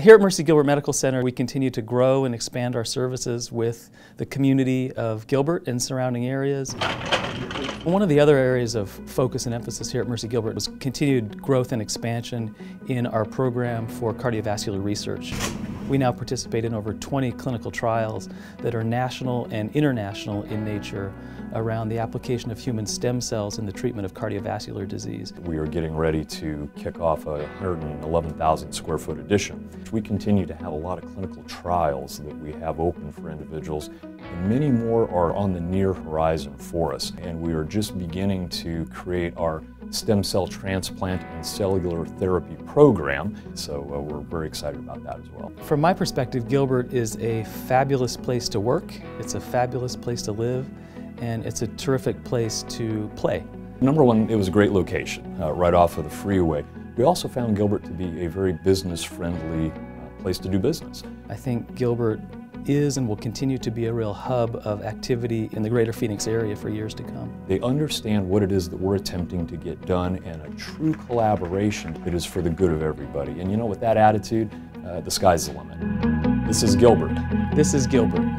Here at Mercy Gilbert Medical Center, we continue to grow and expand our services with the community of Gilbert and surrounding areas. One of the other areas of focus and emphasis here at Mercy Gilbert was continued growth and expansion in our program for cardiovascular research. We now participate in over 20 clinical trials that are national and international in nature around the application of human stem cells in the treatment of cardiovascular disease. We are getting ready to kick off a 111,000 square foot addition. We continue to have a lot of clinical trials that we have open for individuals and many more are on the near horizon for us and we are just beginning to create our stem cell transplant and cellular therapy program. So uh, we're very excited about that as well. From my perspective, Gilbert is a fabulous place to work. It's a fabulous place to live and it's a terrific place to play. Number one, it was a great location, uh, right off of the freeway. We also found Gilbert to be a very business-friendly uh, place to do business. I think Gilbert is and will continue to be a real hub of activity in the greater Phoenix area for years to come. They understand what it is that we're attempting to get done and a true collaboration that is for the good of everybody. And you know, with that attitude, uh, the sky's the limit. This is Gilbert. This is Gilbert.